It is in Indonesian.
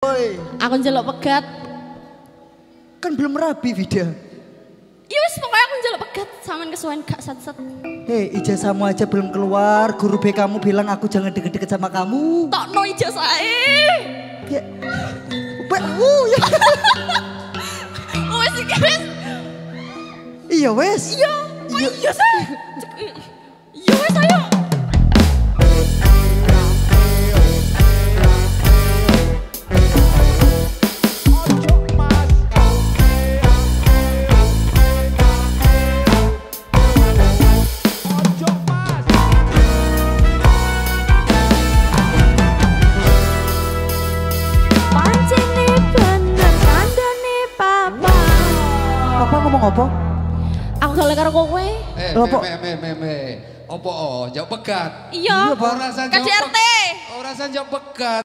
Woi, Aku njeluk pegat. kan belum rabi Vida. Ya wis pokoknya aku njeluk pegat sampean kesuwen gak sat-sat. Hei, ijazahmu aja belum keluar. Guru B kamu bilang aku jangan deket-deket sama kamu. Tokno ijazahe. Ya. Weh, uh, ya. Wis iki wis. Iya wes. Iya. Iya sih. Papa ngomong apa? Aku gak karo kowe. Eh, Lho, me, me, me, me, me. Opo, oh, jauh pegat. Iya. Iya. Ora san KDRT. Ora san jauh pegat.